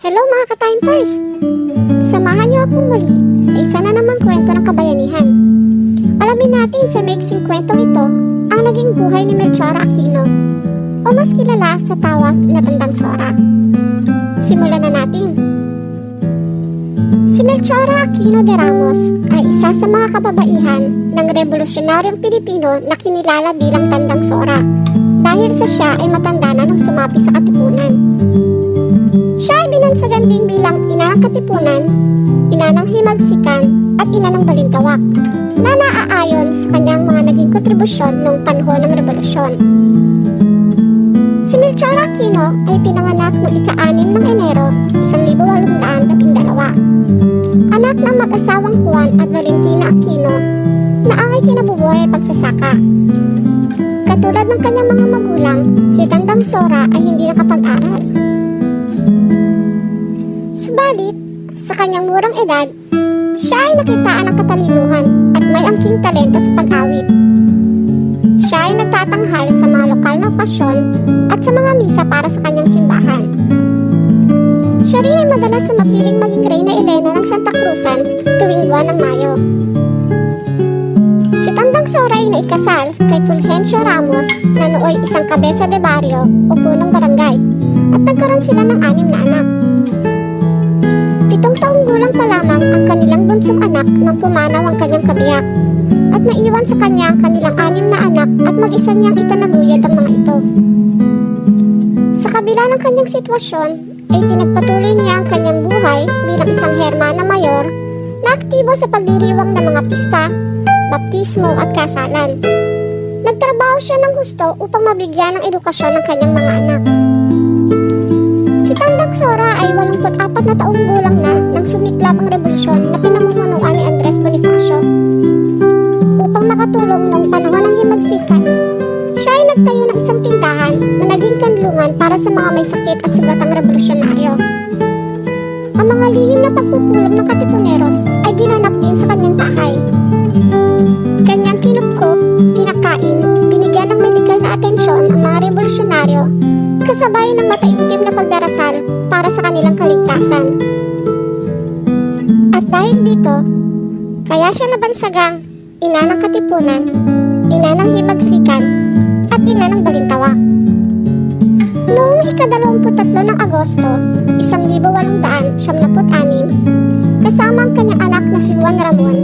Hello mga ka-timepers! Samahan niyo akong muli sa isa na namang kwento ng kabayanihan. Alamin natin sa maiksing kwentong ito ang naging buhay ni Melchora Aquino o mas kilala sa tawag na Tandang Sora. Simulan na natin. Si Melchora Aquino de Ramos ay isa sa mga kababaihan ng revolusyonaryong Pilipino na kinilala bilang Tandang Sora dahil sa siya ay matanda na nung sumapi sa katipunan. Ay binansagan din bilang ina ng katipunan, ina ng himagsikan, at ina ng balintawak, na naaayon sa kanyang mga naging kontribusyon noong panahon ng revolusyon. Si Melchor Aquino ay pinanganak noong ika-6 ng Enero, 1812. Anak ng mag-asawang Juan at Valentina Aquino na ang ay kinabubuhay ay pagsasaka. Katulad ng kanyang mga magulang, si Tandang Sora ay hindi nakapag-aral. Subalit, sa kanyang murang edad, siya ay nakitaan ng katalinuhan at may angking talento sa pag-awit. Siya ay nagtatanghal sa mga lokal na okasyon at sa mga misa para sa kanyang simbahan. Siya rin ay madalas na mapiling maging Reyna Elena ng Santa Cruzan tuwing buwan ng Mayo. Si Tandang Sora ay naikasal kay Fulgencio Ramos na nooy isang kabesa de barrio o punong barangay at nagkaroon sila ng anim na anak. Pitong taong gulang pa lamang ang kanilang bunsong anak nang pumanaw ang kanyang kabiyak at naiwan sa kanya ang kanilang anim na anak at mag-isa niyang itanaguyod ang mga ito. Sa kabila ng kanyang sitwasyon, ay pinagpatuloy niya ang kanyang buhay bilang isang hermana mayor na aktibo sa pagdiriwang ng mga pista, baptismo at kasalan. Nagtrabaho siya ng gusto upang mabigyan ng edukasyon ng kanyang mga anak. Si Tandang Sora ay 84 na taong gulang na nang sumiklab ang revolusyon na pinamumunuan ni Andres Bonifacio. Upang makatulong noong panahon ng himagsikan, siya ay nagtayo ng isang tindahan na naging kanlungan para sa mga may sakit at sugatang revolusyonaryo. At dahil dito, kaya siya nabansagang ina ng katipunan, ina ng himagsikan, at ina ng balintawak. Noong ikadalawamput-tatlo ng Agosto, 1876, kasama ang kanyang anak na si Juan Ramon,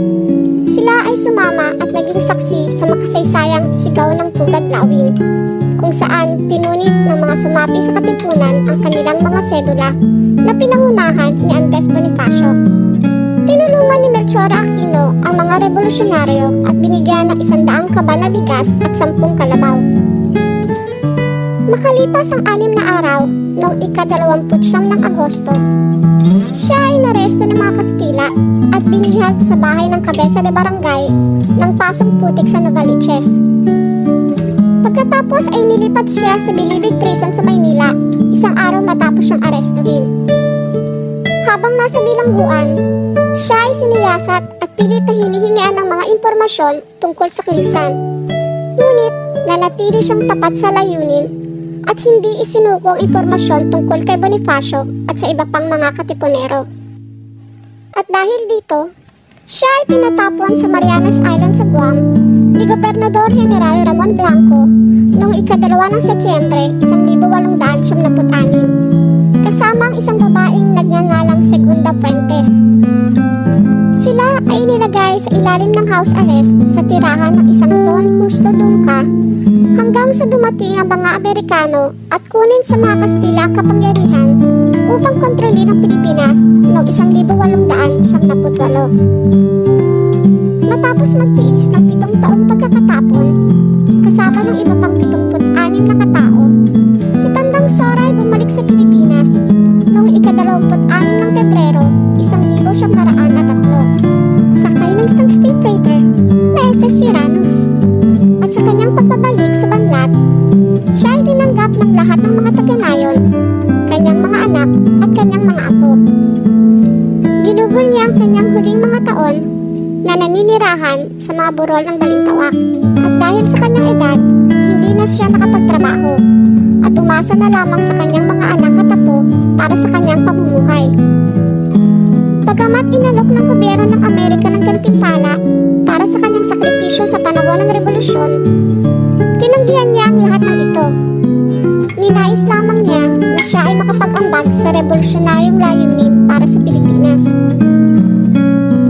sila ay sumama at naging saksi sa makasaysayang sigaw ng pugad lawin, kung saan pinunit ng mga sumapi sa katipunan ang kanilang mga sedula na pinangunahan ni Andres Bonifacio. Tinulungan ni Melchor Aquino ang mga revolusyonaryo at binigyan ng isandaang kaba na bigas at sampung kalabaw. Makalipas ang anim na araw, noong ikadalawamputsyam ng Agosto, siya ay naresto ng mga Kastila at binihag sa bahay ng kabesa de barangay ng Pasong Putik sa Novaliches. Pagkatapos ay nilipat siya sa Bilibid Prison sa Maynila, isang araw matapos siyang arestuhin. Habang nasa bilangguan, siya ay siniyasat at pilit na hinihingian ng mga impormasyon tungkol sa kilusan. Ngunit, nanatili siyang tapat sa layunin at hindi isinuko ang impormasyon tungkol kay Bonifacio at sa iba pang mga katipunero. At dahil dito, siya ay pinatapuan sa Marianas Island sa Guam ni Gobernador General Ramon Blanco noong ikadalawa ng Setyembre 1876 kasama ang isang babaeng nagngangalang Segunda Fuentes. Sila ay nilagay sa ilalim ng house arrest sa tirahan ng isang Don Justo Dunca hanggang sa dumating ang mga Amerikano at kunin sa mga Kastila ang kapangyarihan upang kontrolin ang Pilipinas noong 1878. Matapos magtiis ng pitong taong pagkakatapon, kasama ng iba pang 76 na katao, si Tandang Sora ay bumalik sa Pilipinas noong ikadalawamput-anim ng Pebrero, 1903, sakay steam freighter na SS Uranus. At sa kanyang pagbabalik sa banlat, siya ay tinanggap ng lahat ng mga taga-nayon, kanyang mga anak at kanyang mga apo. Ginugol niya ang kanyang huling mga taon na naninirahan sa mga burol ng balintawak. At dahil sa kanyang edad, hindi na siya nakapagtrabaho at umasa na lamang sa kanyang mga anak at apo para sa kanyang pamumuhay. Bagamat inalok ng gobyerno ng Amerika ng gantimpala para sa kanyang sakripisyo sa panahon ng revolusyon, tinanggihan niya ang lahat ng ito. Ninais lamang niya na siya ay makapag-ambag sa revolusyonaryong layunin para sa Pilipinas.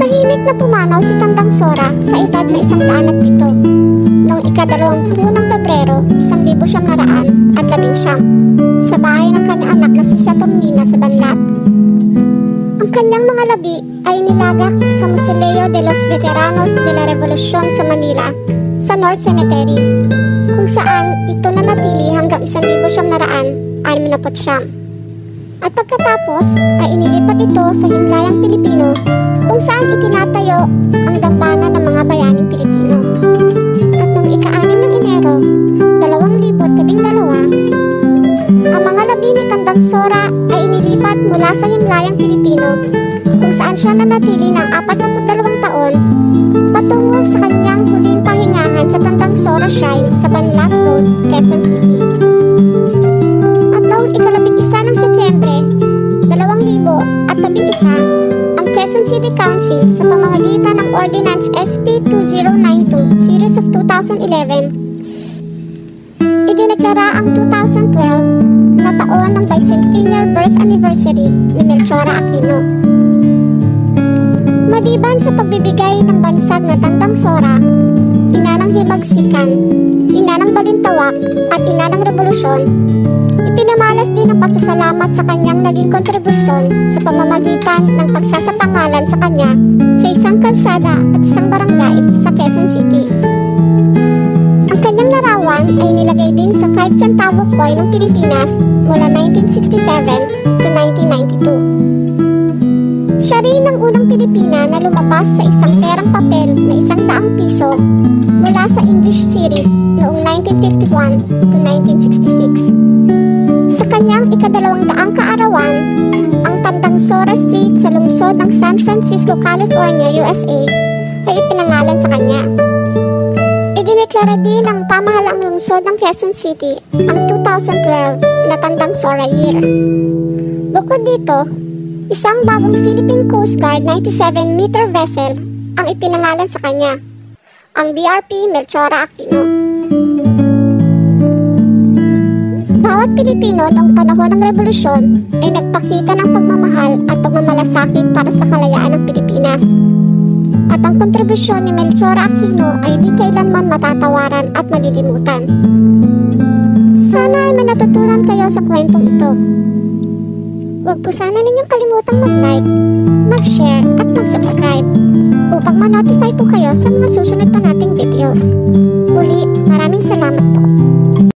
Tahimik na pumanaw si Tandang Sora sa edad na isang daan at pito noong ikadalawang ng Pebrero, isang libo siyam naraan at labing siyam, sa bahay ng kanyang anak na si Saturnina sa Banlat. Ang kanyang mga labi ay nilagak sa Mausoleo de los Veteranos de la Revolucion sa Manila, sa North Cemetery, kung saan ito nanatili hanggang isang libo siyam naraan, anim na siyam. At pagkatapos ay inilipat ito sa Himlayang Pilipino kung saan itinatayo ang dambana ng mga bayaning Pilipino. At noong ika-anim ng Enero, 2012, ang mga labi ni Tandang Sora mula sa Himlayang Pilipino kung saan siya nanatili ng 42 taon patungo sa kanyang huling pahingahan sa Tandang Sora Shrine sa Banlat Road, Quezon City. At noong ikalabing isa ng Setyembre, 2011, ang Quezon City Council sa pamamagitan ng Ordinance SP 2092 Series of 2011 2012 na taon ng bicentennial birth anniversary ni Melchora Aquino. Madiban sa pagbibigay ng bansag na tandang sora, ina ng hibagsikan, ina ng balintawak at ina ng revolusyon, ipinamalas din ang pasasalamat sa kanyang naging kontribusyon sa pamamagitan ng pagsasapangalan sa kanya sa isang kalsada at isang barangay sa Quezon City. Ang kanyang larawan ay nilagay din sa 5 centavo coin ng Pilipinas mula 1967 to 1992. Siya rin ang unang Pilipina na lumabas sa isang perang papel na isang daang piso mula sa English series noong 1951 to 1966. Sa kanyang ikadalawang daang kaarawan, ang Tandang Sora Street sa lungsod ng San Francisco, California, USA ay ipinangalan sa kanya. Idineklara din ng pamahalaang lungsod ng Quezon City ang 2012 na Tandang Sora Year. Bukod dito, isang bagong Philippine Coast Guard 97-meter vessel ang ipinangalan sa kanya, ang BRP Melchora Aquino. Bawat Pilipino noong panahon ng revolusyon ay nagpakita ng pagmamahal at pagmamalasakit para sa kalayaan ng Pilipinas. At ang kontribusyon ni Melchora Aquino ay di kailanman matatawaran at malilimutan. Sana ay may natutunan kayo sa kwentong ito. Huwag po sana ninyong kalimutang mag-like, mag-share at mag-subscribe upang ma-notify po kayo sa mga susunod pa nating videos. Muli, maraming salamat po.